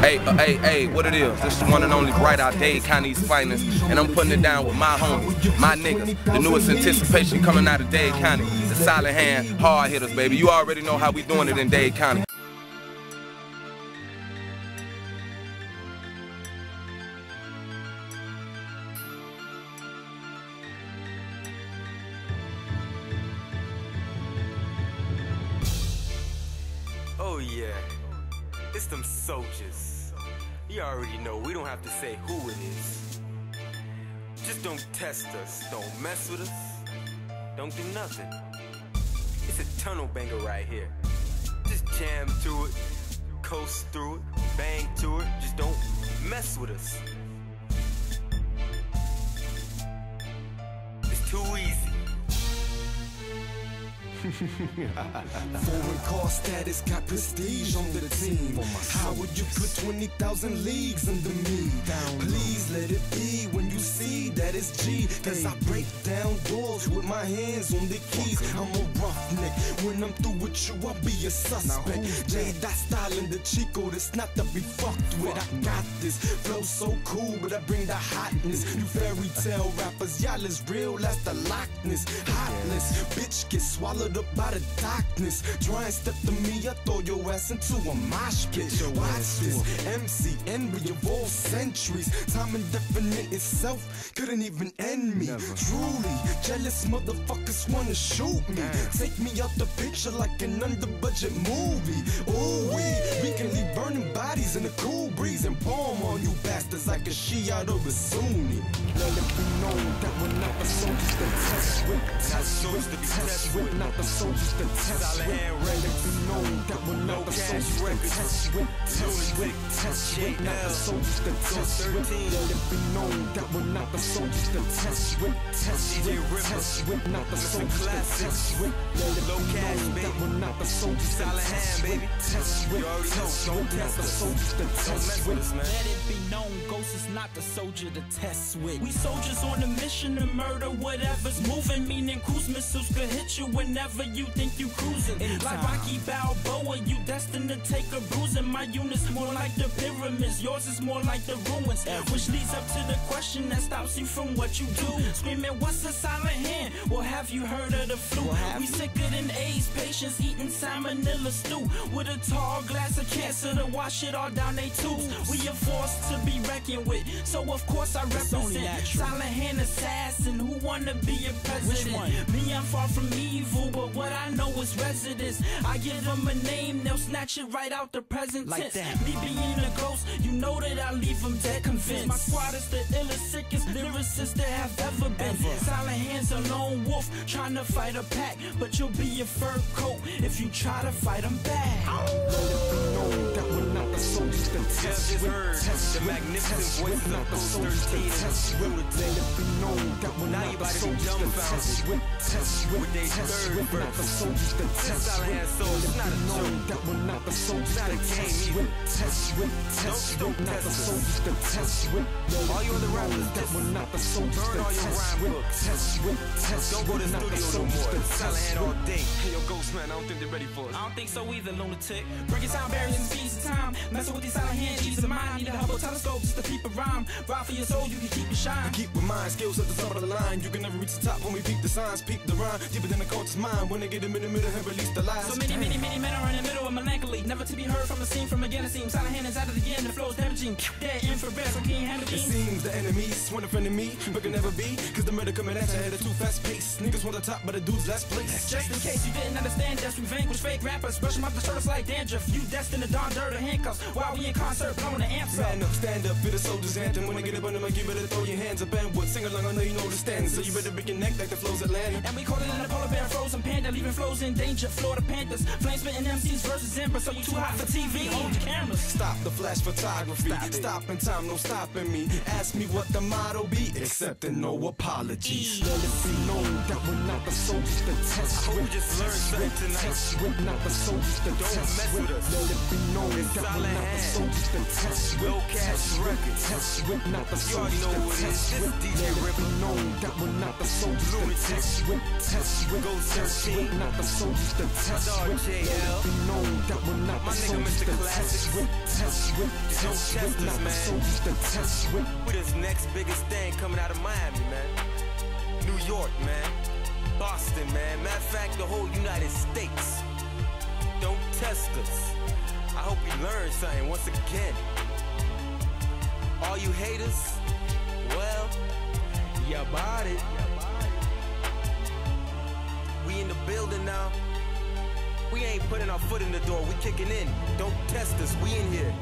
Hey, uh, hey, hey, what it is? This is one and only Bright Out Dade County's finest, and I'm putting it down with my homies, my niggas. The newest anticipation coming out of Dade County. The Silent Hand, hard hitters, baby. You already know how we doing it in Dade County. It's them soldiers. You already know, we don't have to say who it is. Just don't test us, don't mess with us, don't do nothing. It's a tunnel banger right here. Just jam to it, coast through it, bang to it, just don't mess with us. It's too easy. Foreign car status got prestige on the team. How would you put 20,000 leagues under me? Please G. Cause I break down doors with my hands on the keys. I'm a roughneck. When I'm through with you, I'll be a suspect. Jay, that style in the Chico, that's not to be fucked with. I got this. Flow so cool, but I bring the hotness. You fairy tale rappers, y'all is real, that's the Loch Ness. Hotness, bitch, get swallowed up by the darkness. Try and step to me, I throw your ass into a mosh pit. Watch this, MC envy of all centuries. Time indefinite itself couldn't even end me. Truly, jealous motherfuckers wanna shoot me. Take me out the picture like an under budget movie. Ooh, we, we can leave burning bodies in the cool breeze and bomb on you bastards like a Shia or a Sunni. Let it be known that we're not the soldiers that test with. Test with, test with, not the soldiers that test with. Let it be known that we're not the soldiers that test with. Test with, test with, not the soldiers that test with. Let it be known that we're not the soldiers that test with. Test with, test with, not the soldiers that test with. Let it be known that we're not the soldiers that test with. Test with, test with, not the soldiers that test with. Let it be known, Ghost is not the soldier to test with. Soldiers on a mission to murder whatever's moving, meaning cruise missiles could hit you whenever you think you cruising. Like Rocky Balboa, you destined to take a bruising. My unit's more like the pyramids, yours is more like the ruins. Which leads up to the question that stops you from what you do. Screaming, what's a silent hand? Well, have you heard of the flu? We sicker than AIDS patients eating salmonella stew with a tall glass of cancer to wash it all down they tubes. We a force to be reckoned with, so of course I represent silent hand assassin who wanna be a president. Me, I'm far from evil, but what I know is residents. I give them a name, they'll snatch it right out the present tense. Me being a ghost, you know that I leave them dead convinced. My squad is the illest, sickest lyricists there have ever been. Silent hands, a lone wolf, trying to fight a pack, but you'll be a fur coat if you try to fight them back. Let the soldiers Just test the magnificent with, of the Post soldiers that 13 and with. Lunatik. Let it be known that we're Now not the to soldiers that test with. Test with, with they test third with, not the soldiers that test silent with. hand soul is Let not a known that we're not the soldiers not that test either. with. Test with, test don't with, not the soldiers that test with. All you other rappers, that just we're not the soldiers burn that all your test rhyme with. Test with, test Don't go to with, the not the studio no soldiers more. that Silent test hand all day. Hey, yo, Ghost man, I don't think they're ready for us. I don't think so either, Lunatik. Breaking sound barriers and speeds of time. Messing with these silent hand G's of mine. Need a Hubble telescope just to peep a rhyme. Ride for your soul, you can keep your shine. Keep with mine, skills at the top of the line. You can never reach the top when we peep the signs, peep the rhyme. Deeper than the culture's mind. When they get in the middle and release the lies. So many, many, many men are in the middle of melancholy. Never to be heard from the scene from again. It seems silent hand is out of the game. The flow's damaging. Dead infrared, so can't handle It it. seems the enemies want a friend of me, but can never be. Cause the murder coming at you at a too fast pace. Niggas want the top, but the dude's last place. Just in case you didn't understand, that's we vanquish fake rappers. Brush them off the shoulders like dandruff. You destined to don dirt or handcuffs. While we in concert, blowing the amps up. Man up, stand up, feel the soldier's anthem. When I get up them, I give it a throw your hands up and wood. Sing along, I know you know the stanza. So you better break your neck like the flows Atlanta. And we call it the polar bear frozen panda, leaving flows in danger. Florida Panthers, flame spitting MCs versus Emperor. So you too hot for TV, hold your cameras. Stop the flash photography. Stop in time, no stopping me. Ask me what the motto be, accepting no apologies. Let it be known that we're not the soldiers that test hope with. you just learned something with, tonight. Test with, not the soldiers that Don't test mess with us. Let it be known It's that we're not the soldiers that test with. Cash records. Test with, not the soldiers know that it is. test This with. DJ Let it Ripper. be known that we're not the soldiers that test with. Test with, test 13. with, not the soldiers that test with. JL. known that we're not the soldiers that test with. test with, test with, not the soldiers to test with. We this next biggest thing coming out of Miami, man. New York, man. Boston, man. Matter of fact, the whole United States. Don't test us. I hope you learned something once again. All you haters, it. We in the building now. We ain't putting our foot in the door. We kicking in. Don't test us. We in here.